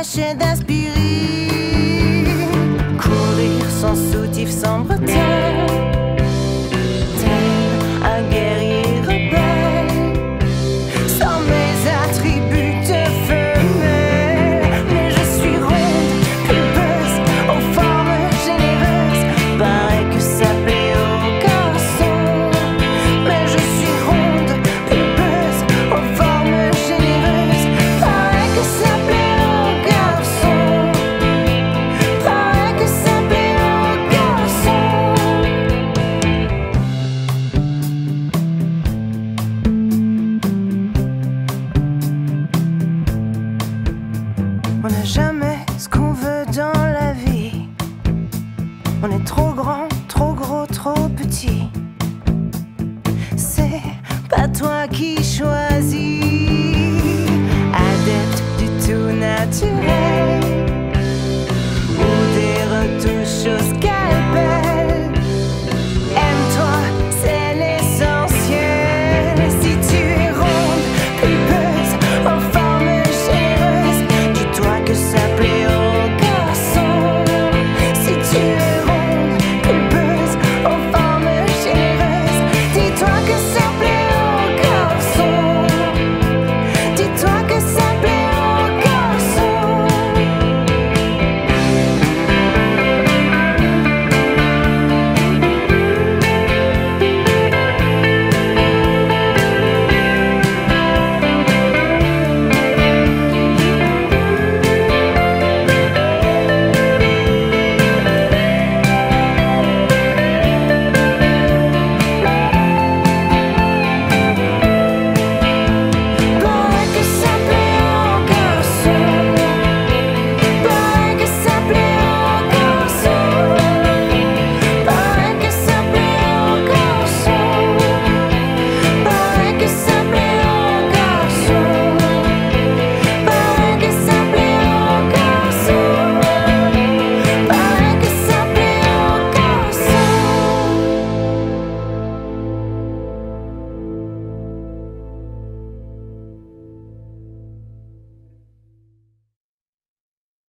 passion that's beautiful. Toi qui choisis.